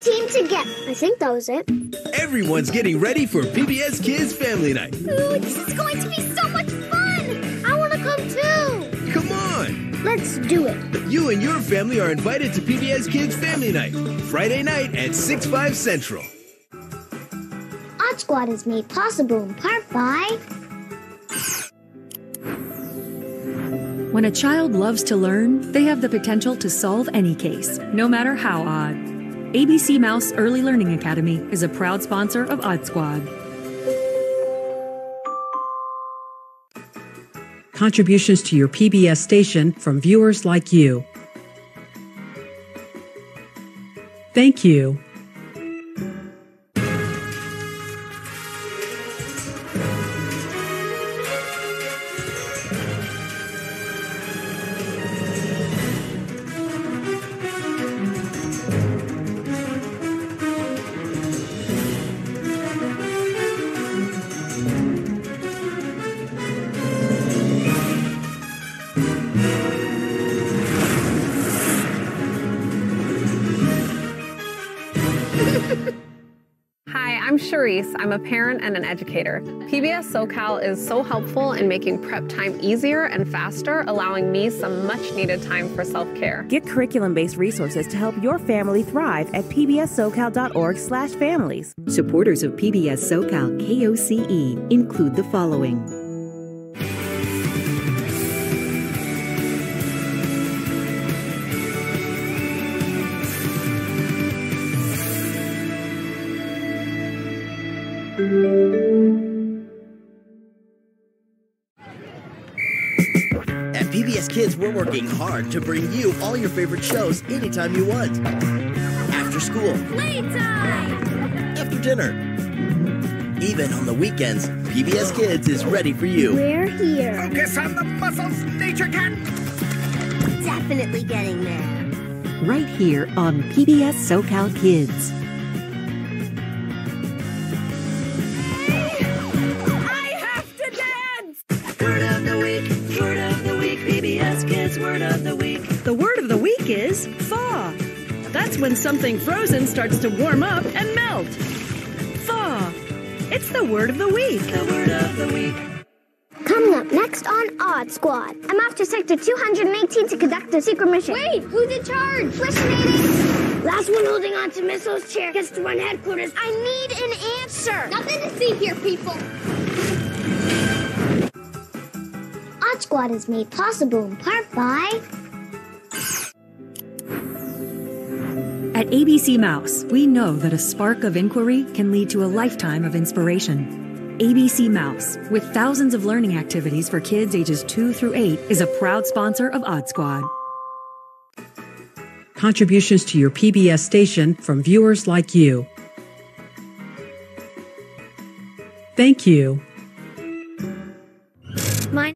Team together. I think that was it. Everyone's getting ready for PBS Kids Family Night. Ooh, this is going to be so much fun! I want to come too. Come on! Let's do it. You and your family are invited to PBS Kids Family Night, Friday night at 6, 5 Central. Odd Squad is made possible in part by When a child loves to learn, they have the potential to solve any case, no matter how odd. ABC Mouse Early Learning Academy is a proud sponsor of Odd Squad. Contributions to your PBS station from viewers like you. Thank you. Hi, I'm Charisse. I'm a parent and an educator. PBS SoCal is so helpful in making prep time easier and faster, allowing me some much needed time for self care. Get curriculum based resources to help your family thrive at pbssocal.org/slash families. Supporters of PBS SoCal KOCE include the following. At PBS Kids, we're working hard to bring you all your favorite shows anytime you want. After school, Playtime! after dinner, even on the weekends, PBS Kids is ready for you. We're here. Focus on the muscles nature can. Definitely getting there. Right here on PBS SoCal Kids. The word of the week is thaw. That's when something frozen starts to warm up and melt. Thaw. It's the word of the week. The word of the week. Coming up next on Odd Squad. I'm off to Sector 218 to conduct a secret mission. Wait, who's in charge? Listening. Last one holding on to Missile's chair gets to run headquarters. I need an answer. Nothing to see here, people. Odd Squad is made possible in part by At ABC Mouse, we know that a spark of inquiry can lead to a lifetime of inspiration. ABC Mouse, with thousands of learning activities for kids ages 2 through 8, is a proud sponsor of Odd Squad. Contributions to your PBS station from viewers like you. Thank you.